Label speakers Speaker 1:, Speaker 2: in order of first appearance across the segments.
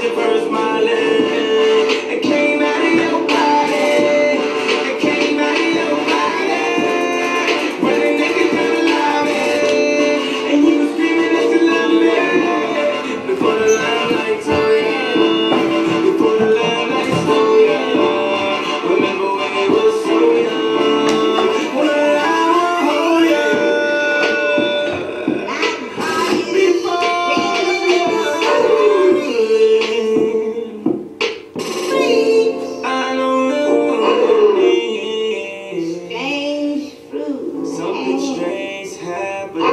Speaker 1: diverse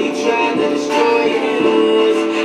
Speaker 1: you trying to destroy us